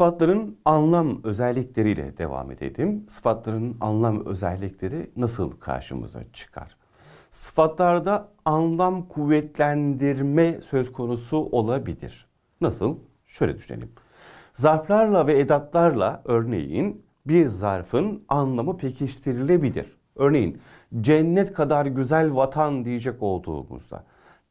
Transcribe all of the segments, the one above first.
sıfatların anlam özellikleriyle devam edelim. Sıfatların anlam özellikleri nasıl karşımıza çıkar? Sıfatlarda anlam kuvvetlendirme söz konusu olabilir. Nasıl? Şöyle düşünelim. Zarflarla ve edatlarla örneğin bir zarfın anlamı pekiştirilebilir. Örneğin cennet kadar güzel vatan diyecek olduğumuzda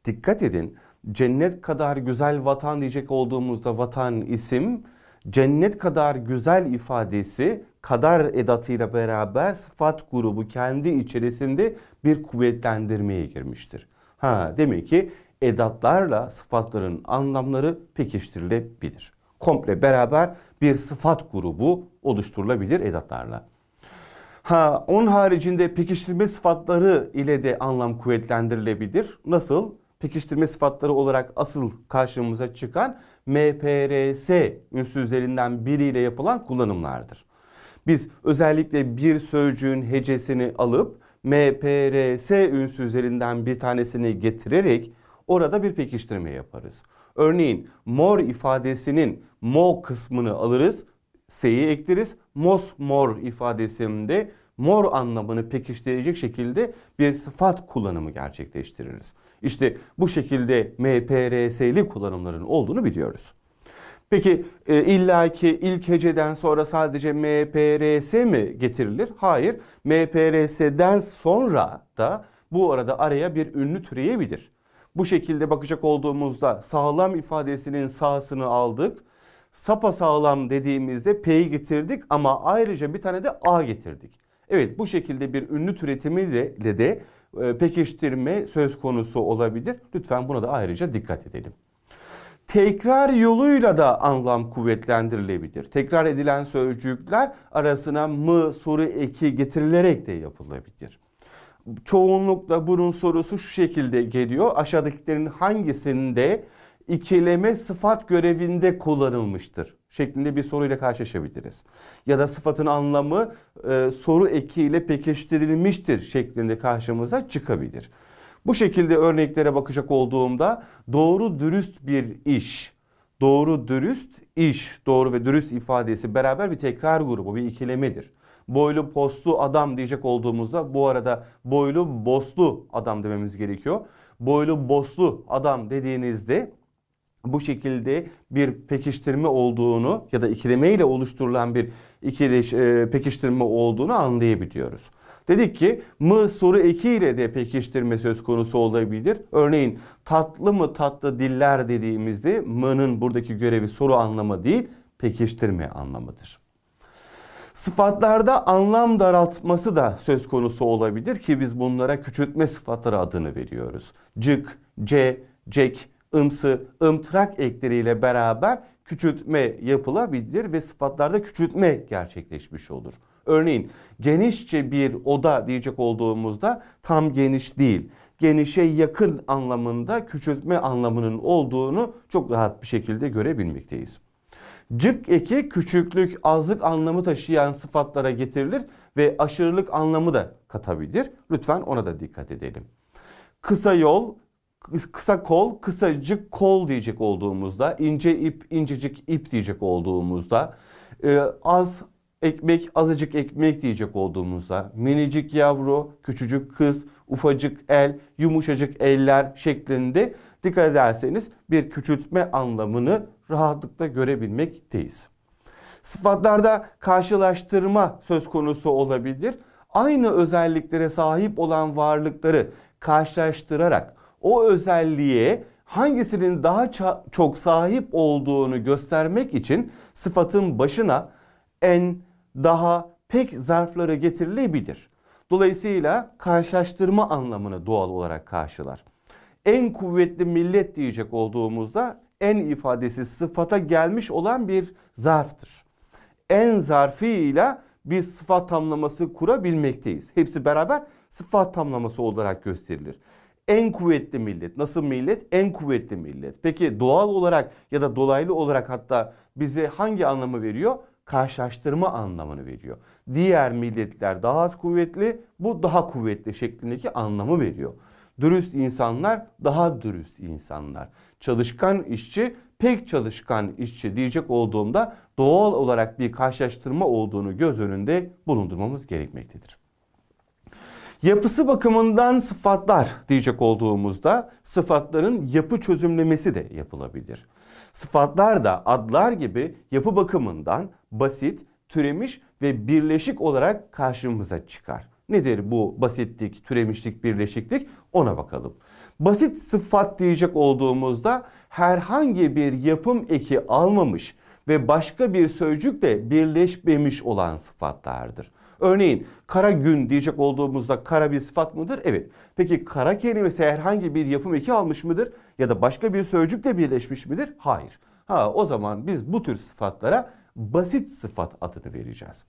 dikkat edin cennet kadar güzel vatan diyecek olduğumuzda vatan isim cennet kadar güzel ifadesi kadar edatıyla beraber sıfat grubu kendi içerisinde bir kuvvetlendirmeye girmiştir. Ha demek ki edatlarla sıfatların anlamları pekiştirilebilir. Komple beraber bir sıfat grubu oluşturulabilir edatlarla. Ha, onun haricinde pekiştirme sıfatları ile de anlam kuvvetlendirilebilir. Nasıl? Pekiştirme sıfatları olarak asıl karşımıza çıkan MPRS ünsüzlerinden biriyle yapılan kullanımlardır. Biz özellikle bir sözcüğün hecesini alıp MPRS ünsüzlerinden bir tanesini getirerek orada bir pekiştirme yaparız. Örneğin mor ifadesinin mo kısmını alırız, s'yi ekleriz. Mos mor ifadesinde mor anlamını pekiştirecek şekilde bir sıfat kullanımı gerçekleştiririz. İşte bu şekilde MPRS'li kullanımların olduğunu biliyoruz. Peki e, illaki ilk heceden sonra sadece MPRS mi getirilir? Hayır. MPRS'den sonra da bu arada araya bir ünlü türeyebilir. Bu şekilde bakacak olduğumuzda sağlam ifadesinin sağsını aldık. Sapa sağlam dediğimizde P'yi getirdik ama ayrıca bir tane de A getirdik. Evet bu şekilde bir ünlü türetimiyle de pekiştirme söz konusu olabilir. Lütfen buna da ayrıca dikkat edelim. Tekrar yoluyla da anlam kuvvetlendirilebilir. Tekrar edilen sözcükler arasına mı soru eki getirilerek de yapılabilir. Çoğunlukla bunun sorusu şu şekilde geliyor. Aşağıdakilerin hangisinde ikileme sıfat görevinde kullanılmıştır şeklinde bir soruyla karşılaşabiliriz. Ya da sıfatın anlamı e, soru ekiyle pekiştirilmiştir şeklinde karşımıza çıkabilir. Bu şekilde örneklere bakacak olduğumda doğru dürüst bir iş, doğru dürüst iş, doğru ve dürüst ifadesi beraber bir tekrar grubu, bir ikilemedir. Boylu postlu adam diyecek olduğumuzda bu arada boylu boslu adam dememiz gerekiyor. Boylu boslu adam dediğinizde bu şekilde bir pekiştirme olduğunu ya da ikileme ile oluşturulan bir ikili e, pekiştirme olduğunu anlayabiliyoruz. Dedik ki mı soru eki ile de pekiştirme söz konusu olabilir. Örneğin tatlı mı tatlı diller dediğimizde mı'nın buradaki görevi soru anlamı değil pekiştirme anlamıdır. Sıfatlarda anlam daraltması da söz konusu olabilir ki biz bunlara küçültme sıfatları adını veriyoruz. Cık, ce, cek, ımsı, ımtırak ekleriyle beraber küçültme yapılabilir ve sıfatlarda küçültme gerçekleşmiş olur. Örneğin genişçe bir oda diyecek olduğumuzda tam geniş değil. Genişe yakın anlamında küçültme anlamının olduğunu çok rahat bir şekilde görebilmekteyiz. Cık eki küçüklük, azlık anlamı taşıyan sıfatlara getirilir ve aşırılık anlamı da katabilir. Lütfen ona da dikkat edelim. Kısa yol, kısa kol, kısacık kol diyecek olduğumuzda, ince ip, incecik ip diyecek olduğumuzda, e, az ekmek, azıcık ekmek diyecek olduğumuzda, minicik yavru, küçücük kız, ufacık el, yumuşacık eller şeklinde dikkat ederseniz bir küçültme anlamını rahatlıkla görebilmekteyiz. Sıfatlarda karşılaştırma söz konusu olabilir. Aynı özelliklere sahip olan varlıkları karşılaştırarak o özelliğe hangisinin daha çok sahip olduğunu göstermek için sıfatın başına en, daha, pek zarfları getirilebilir. Dolayısıyla karşılaştırma anlamını doğal olarak karşılar. En kuvvetli millet diyecek olduğumuzda en ifadesi sıfata gelmiş olan bir zarftır. En zarfıyla bir sıfat tamlaması kurabilmekteyiz. Hepsi beraber sıfat tamlaması olarak gösterilir en kuvvetli millet. Nasıl millet? En kuvvetli millet. Peki doğal olarak ya da dolaylı olarak hatta bize hangi anlamı veriyor? Karşılaştırma anlamını veriyor. Diğer milletler daha az kuvvetli, bu daha kuvvetli şeklindeki anlamı veriyor. Dürüst insanlar daha dürüst insanlar. Çalışkan işçi pek çalışkan işçi diyecek olduğumda doğal olarak bir karşılaştırma olduğunu göz önünde bulundurmamız gerekmektedir. Yapısı bakımından sıfatlar diyecek olduğumuzda sıfatların yapı çözümlemesi de yapılabilir. Sıfatlar da adlar gibi yapı bakımından basit, türemiş ve birleşik olarak karşımıza çıkar. Nedir bu basitlik, türemişlik, birleşiklik ona bakalım. Basit sıfat diyecek olduğumuzda herhangi bir yapım eki almamış ve başka bir sözcükle birleşmemiş olan sıfatlardır. Örneğin kara gün diyecek olduğumuzda kara bir sıfat mıdır? Evet. Peki kara kelimesi herhangi bir yapım eki almış mıdır? Ya da başka bir sözcükle birleşmiş midir? Hayır. Ha o zaman biz bu tür sıfatlara basit sıfat adını vereceğiz.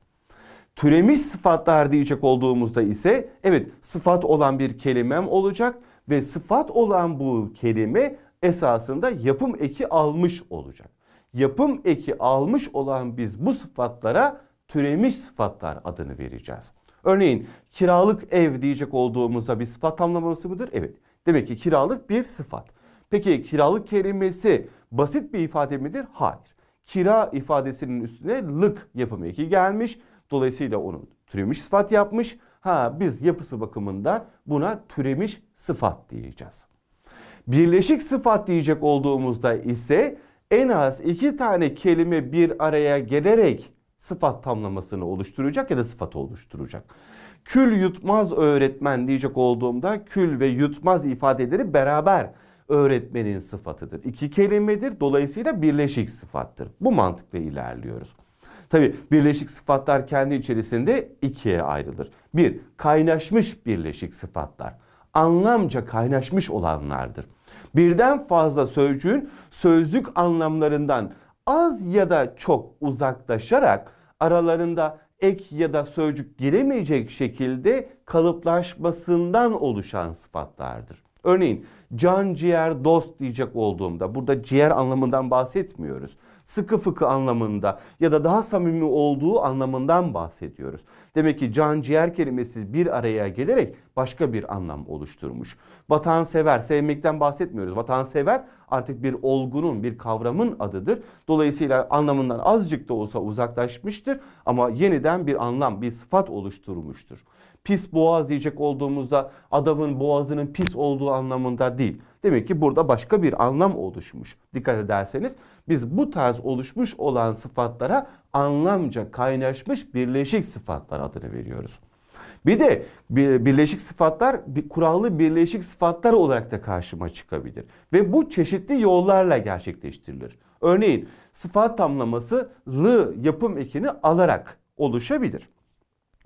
Türemiş sıfatlar diyecek olduğumuzda ise evet sıfat olan bir kelimem olacak ve sıfat olan bu kelime esasında yapım eki almış olacak. Yapım eki almış olan biz bu sıfatlara türemiş sıfatlar adını vereceğiz. Örneğin kiralık ev diyecek olduğumuzda bir sıfat tamlaması mıdır? Evet. Demek ki kiralık bir sıfat. Peki kiralık kelimesi basit bir ifade midir? Hayır. Kira ifadesinin üstüne lık yapımı eki gelmiş. Dolayısıyla onu türemiş sıfat yapmış. Ha biz yapısı bakımından buna türemiş sıfat diyeceğiz. Birleşik sıfat diyecek olduğumuzda ise en az iki tane kelime bir araya gelerek sıfat tamlamasını oluşturacak ya da sıfatı oluşturacak. Kül yutmaz öğretmen diyecek olduğumda kül ve yutmaz ifadeleri beraber öğretmenin sıfatıdır. İki kelimedir dolayısıyla birleşik sıfattır. Bu mantıkla ilerliyoruz. Tabi birleşik sıfatlar kendi içerisinde ikiye ayrılır. Bir, kaynaşmış birleşik sıfatlar. Anlamca kaynaşmış olanlardır. Birden fazla sözcüğün sözlük anlamlarından az ya da çok uzaklaşarak aralarında ek ya da sözcük giremeyecek şekilde kalıplaşmasından oluşan sıfatlardır. Örneğin can ciğer dost diyecek olduğumda burada ciğer anlamından bahsetmiyoruz. Sıkı fıkı anlamında ya da daha samimi olduğu anlamından bahsediyoruz. Demek ki can ciğer kelimesi bir araya gelerek başka bir anlam oluşturmuş. Vatansever, sevmekten bahsetmiyoruz. Vatansever artık bir olgunun, bir kavramın adıdır. Dolayısıyla anlamından azıcık da olsa uzaklaşmıştır ama yeniden bir anlam, bir sıfat oluşturmuştur pis boğaz diyecek olduğumuzda adamın boğazının pis olduğu anlamında değil. Demek ki burada başka bir anlam oluşmuş. Dikkat ederseniz biz bu tarz oluşmuş olan sıfatlara anlamca kaynaşmış birleşik sıfatlar adını veriyoruz. Bir de birleşik sıfatlar bir kurallı birleşik sıfatlar olarak da karşıma çıkabilir. Ve bu çeşitli yollarla gerçekleştirilir. Örneğin sıfat tamlaması lı yapım ekini alarak oluşabilir.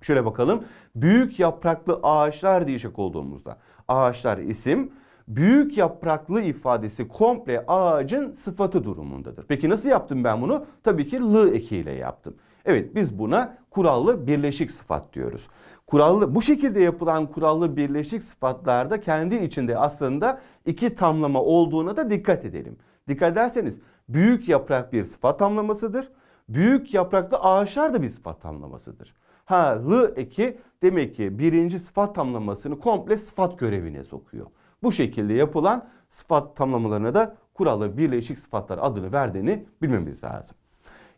Şöyle bakalım. Büyük yapraklı ağaçlar diyecek olduğumuzda. Ağaçlar isim. Büyük yapraklı ifadesi komple ağacın sıfatı durumundadır. Peki nasıl yaptım ben bunu? Tabii ki lı ekiyle yaptım. Evet biz buna kurallı birleşik sıfat diyoruz. Kurallı bu şekilde yapılan kurallı birleşik sıfatlarda kendi içinde aslında iki tamlama olduğuna da dikkat edelim. Dikkat ederseniz büyük yaprak bir sıfat tamlamasıdır. Büyük yapraklı ağaçlar da bir sıfat tamlamasıdır. Ha lı eki demek ki birinci sıfat tamlamasını komple sıfat görevine sokuyor. Bu şekilde yapılan sıfat tamlamalarına da kurallı birleşik sıfatlar adını verdiğini bilmemiz lazım.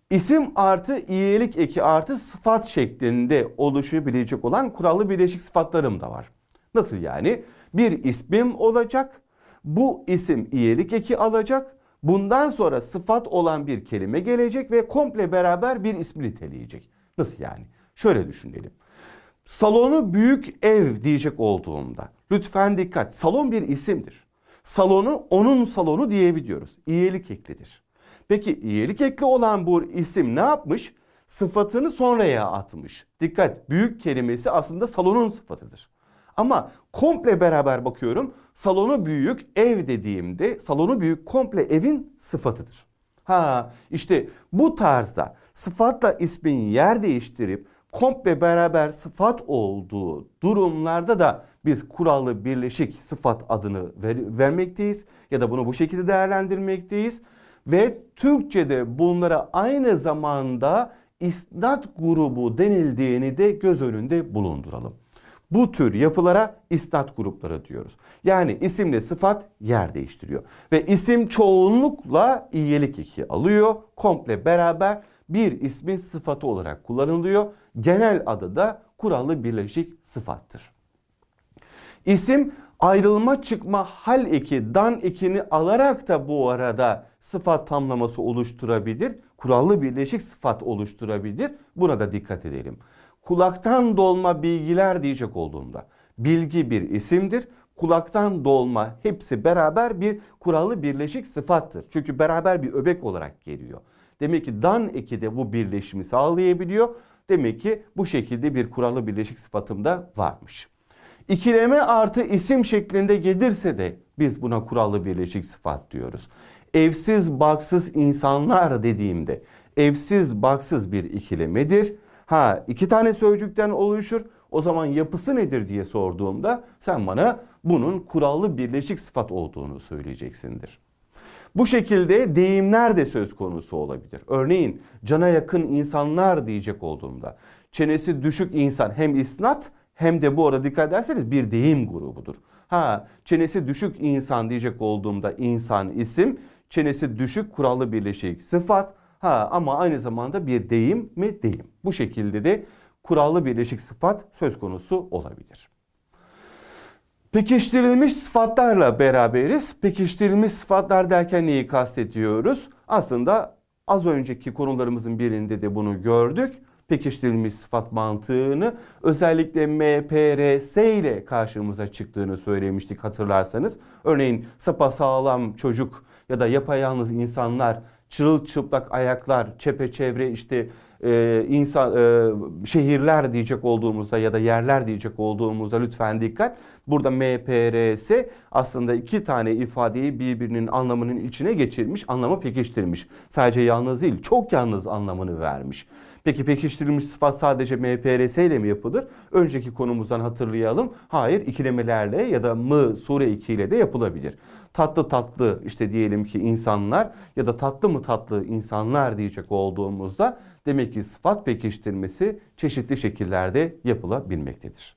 İsim artı iyilik eki artı sıfat şeklinde oluşabilecek olan kurallı birleşik sıfatlarım da var. Nasıl yani? Bir ismim olacak. Bu isim iyilik eki alacak. Bundan sonra sıfat olan bir kelime gelecek ve komple beraber bir ismi niteleyecek. Nasıl yani? Şöyle düşünelim. Salonu büyük ev diyecek olduğumda lütfen dikkat. Salon bir isimdir. Salonu onun salonu diyebiliyoruz. İyilik eklidir. Peki iyilik ekli olan bu isim ne yapmış? Sıfatını sonraya atmış. Dikkat büyük kelimesi aslında salonun sıfatıdır. Ama komple beraber bakıyorum. Salonu büyük ev dediğimde salonu büyük komple evin sıfatıdır. Ha işte bu tarzda sıfatla ismin yer değiştirip komple beraber sıfat olduğu durumlarda da biz kurallı birleşik sıfat adını ver, vermekteyiz ya da bunu bu şekilde değerlendirmekteyiz ve Türkçe'de bunlara aynı zamanda isnat grubu denildiğini de göz önünde bulunduralım. Bu tür yapılara istat grupları diyoruz. Yani isimle sıfat yer değiştiriyor. Ve isim çoğunlukla iyilik eki alıyor. Komple beraber bir ismin sıfatı olarak kullanılıyor. Genel adı da kurallı birleşik sıfattır. İsim ayrılma çıkma hal eki dan ekini alarak da bu arada sıfat tamlaması oluşturabilir. Kurallı birleşik sıfat oluşturabilir. Buna da dikkat edelim. Kulaktan dolma bilgiler diyecek olduğumda bilgi bir isimdir. Kulaktan dolma hepsi beraber bir kurallı birleşik sıfattır. Çünkü beraber bir öbek olarak geliyor. Demek ki dan eki de bu birleşimi sağlayabiliyor. Demek ki bu şekilde bir kurallı birleşik sıfatım da varmış. İkileme artı isim şeklinde gelirse de biz buna kurallı birleşik sıfat diyoruz. Evsiz barksız insanlar dediğimde evsiz barksız bir ikilemedir. Ha iki tane sözcükten oluşur. O zaman yapısı nedir diye sorduğumda sen bana bunun kurallı birleşik sıfat olduğunu söyleyeceksindir. Bu şekilde deyimler de söz konusu olabilir. Örneğin cana yakın insanlar diyecek olduğumda çenesi düşük insan hem isnat hem de bu arada dikkat ederseniz bir deyim grubudur. Ha çenesi düşük insan diyecek olduğumda insan isim, çenesi düşük kurallı birleşik sıfat. Ha ama aynı zamanda bir deyim mi deyim. Bu şekilde de kurallı birleşik sıfat söz konusu olabilir. Pekiştirilmiş sıfatlarla beraberiz. Pekiştirilmiş sıfatlar derken neyi kastediyoruz? Aslında az önceki konularımızın birinde de bunu gördük. Pekiştirilmiş sıfat mantığını özellikle MPRS ile karşımıza çıktığını söylemiştik hatırlarsanız. Örneğin sapasağlam çocuk ya da yapayalnız insanlar, çırılçıplak ayaklar, çepeçevre işte e, insan e, şehirler diyecek olduğumuzda ya da yerler diyecek olduğumuzda lütfen dikkat. Burada MPRS aslında iki tane ifadeyi birbirinin anlamının içine geçirmiş, anlamı pekiştirmiş. Sadece yalnız değil, çok yalnız anlamını vermiş. Peki pekiştirilmiş sıfat sadece MPRS ile mi yapılır? Önceki konumuzdan hatırlayalım. Hayır, ikilemelerle ya da mı sure 2 ile de yapılabilir. Tatlı tatlı işte diyelim ki insanlar ya da tatlı mı tatlı insanlar diyecek olduğumuzda demek ki sıfat pekiştirmesi çeşitli şekillerde yapılabilmektedir.